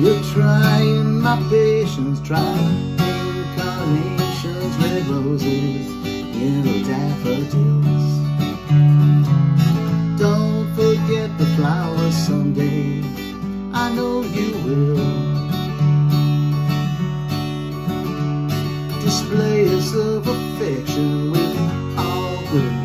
You're trying my patience, trying incarnations, red roses, yellow daffodils. Don't forget the flowers someday, I know you will. Displays of affection with all good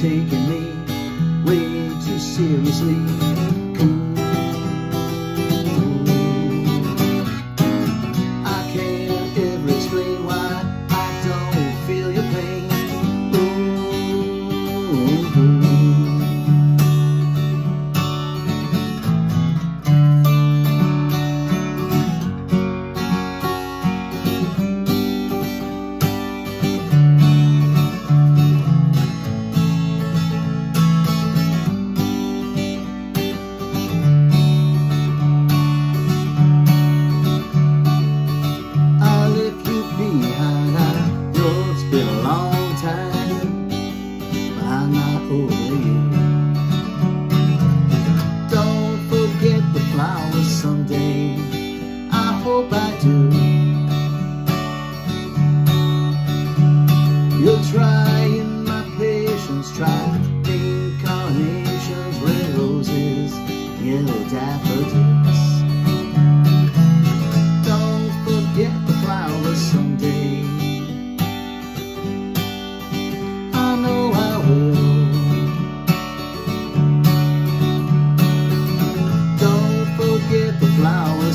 taking me way too seriously. Don't forget the flowers someday. I hope I do. You're trying my patience, try incarnations, red roses, yellow daffodils. Flowers